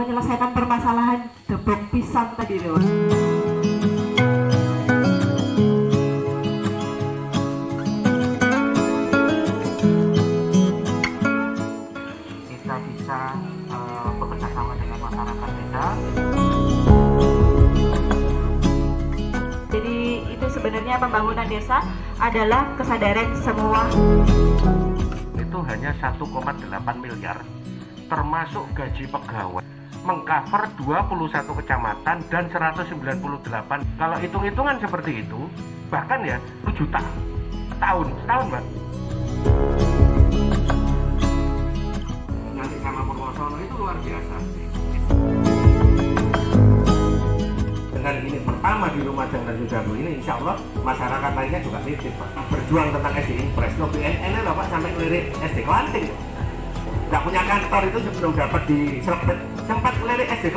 menyelesaikan permasalahan debok pisang tadi loh. kita bisa uh, bekerja sama dengan masyarakat desa Jadi itu sebenarnya pembangunan desa adalah kesadaran semua. Itu hanya 1,8 miliar termasuk gaji pegawai mengcover 21 kecamatan dan 198 kalau hitung-hitungan seperti itu bahkan ya 7 tahun tahun setahun mbak. Nanti sama itu luar biasa. Dengan ini pertama di Lumajang dan Sudabu ini insya Allah masyarakat lainnya juga titip Pak. Berjuang tentang SD Impres lo BNN loh Pak sampai ngelirik SD Kelanting nggak punya kantor itu sebelum dapat di Slepet sempat ngelirik SD itu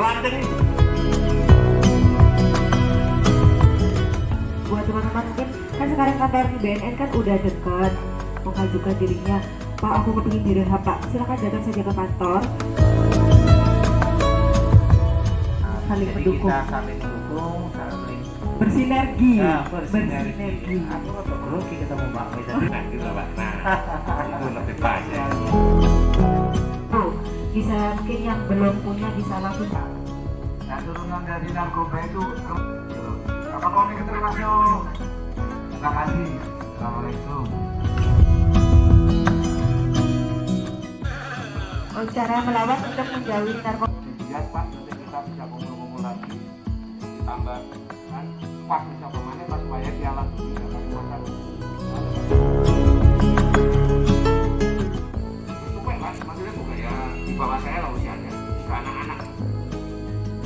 buat teman-teman mungkin kan sekarang kantor BNN kan udah dekat mengajukan dirinya. Pak aku kepingin direhab Pak. Silakan datang saja ke kantor. Saling Jadi mendukung. kita saling mendukung, saling bersinergi. Nah, bersinergi. Aku untuk grogi ketemu Wei tadi. nah gitu Pak. Nah itu lebih pas mungkin yang belum punya bisa langsung Nah, turunan dari narkoba itu apa kau ini termasuk? Terima kasih. Assalamualaikum. oh, cara melawan untuk menjauhi narkoba dilihat Pak nanti kita bisa kumpul-kumpul lagi kan pas bisa pemanen pas supaya di alam